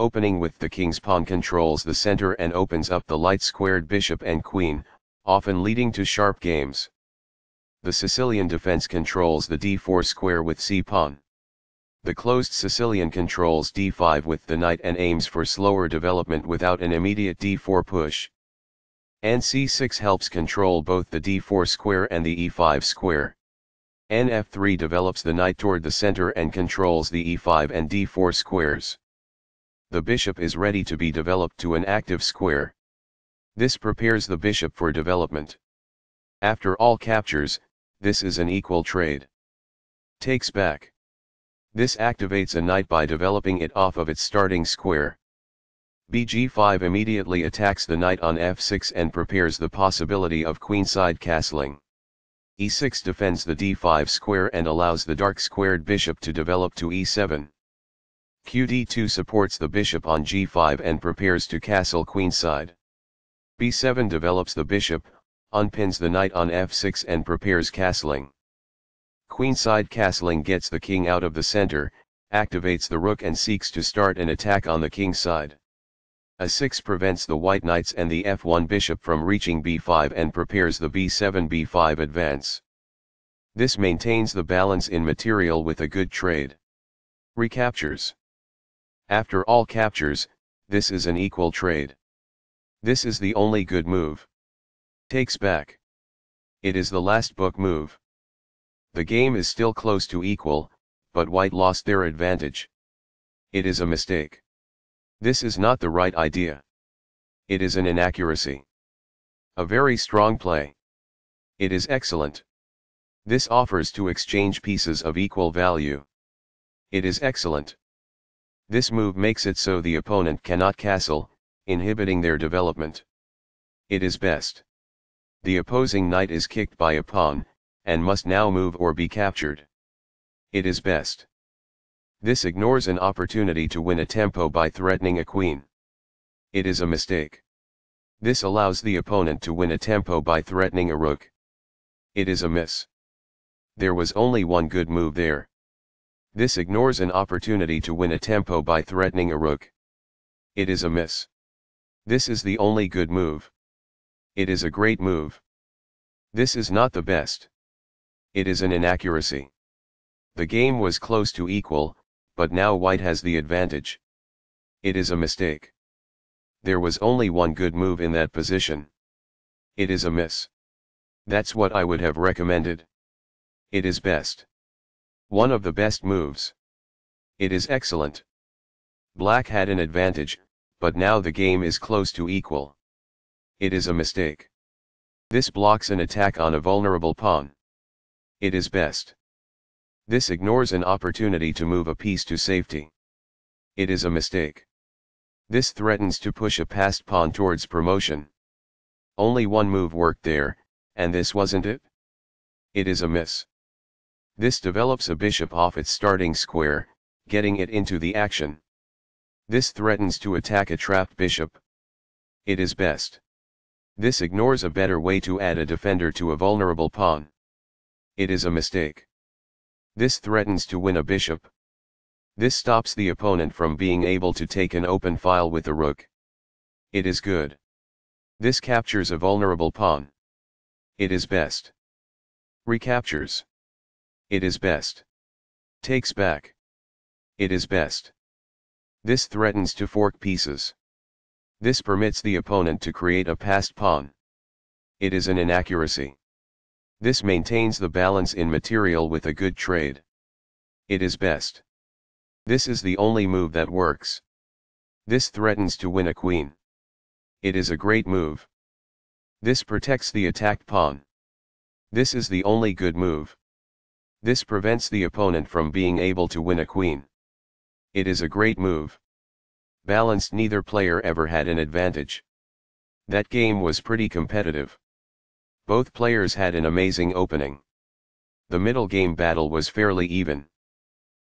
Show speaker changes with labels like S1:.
S1: opening with the king's pawn controls the center and opens up the light-squared bishop and queen, often leading to sharp games. The Sicilian defense controls the d4 square with c-pawn. The closed Sicilian controls d5 with the knight and aims for slower development without an immediate d4 push. And c6 helps control both the d4 square and the e5 square. nf3 develops the knight toward the center and controls the e5 and d4 squares. The bishop is ready to be developed to an active square. This prepares the bishop for development. After all captures, this is an equal trade. Takes back. This activates a knight by developing it off of its starting square. bg5 immediately attacks the knight on f6 and prepares the possibility of queenside castling. e6 defends the d5 square and allows the dark squared bishop to develop to e7. Qd2 supports the bishop on g5 and prepares to castle queenside. b7 develops the bishop, unpins the knight on f6 and prepares castling. Queenside castling gets the king out of the center, activates the rook and seeks to start an attack on the king's side. a6 prevents the white knights and the f1 bishop from reaching b5 and prepares the b7 b5 advance. This maintains the balance in material with a good trade. Recaptures. After all captures, this is an equal trade. This is the only good move. Takes back. It is the last book move. The game is still close to equal, but white lost their advantage. It is a mistake. This is not the right idea. It is an inaccuracy. A very strong play. It is excellent. This offers to exchange pieces of equal value. It is excellent. This move makes it so the opponent cannot castle, inhibiting their development. It is best. The opposing knight is kicked by a pawn, and must now move or be captured. It is best. This ignores an opportunity to win a tempo by threatening a queen. It is a mistake. This allows the opponent to win a tempo by threatening a rook. It is a miss. There was only one good move there. This ignores an opportunity to win a tempo by threatening a rook. It is a miss. This is the only good move. It is a great move. This is not the best. It is an inaccuracy. The game was close to equal, but now white has the advantage. It is a mistake. There was only one good move in that position. It is a miss. That's what I would have recommended. It is best. One of the best moves. It is excellent. Black had an advantage, but now the game is close to equal. It is a mistake. This blocks an attack on a vulnerable pawn it is best. This ignores an opportunity to move a piece to safety. It is a mistake. This threatens to push a passed pawn towards promotion. Only one move worked there, and this wasn't it? It is a miss. This develops a bishop off its starting square, getting it into the action. This threatens to attack a trapped bishop. It is best. This ignores a better way to add a defender to a vulnerable pawn. It is a mistake. This threatens to win a bishop. This stops the opponent from being able to take an open file with a rook. It is good. This captures a vulnerable pawn. It is best. Recaptures. It is best. Takes back. It is best. This threatens to fork pieces. This permits the opponent to create a passed pawn. It is an inaccuracy. This maintains the balance in material with a good trade. It is best. This is the only move that works. This threatens to win a queen. It is a great move. This protects the attacked pawn. This is the only good move. This prevents the opponent from being able to win a queen. It is a great move. Balanced neither player ever had an advantage. That game was pretty competitive. Both players had an amazing opening. The middle game battle was fairly even.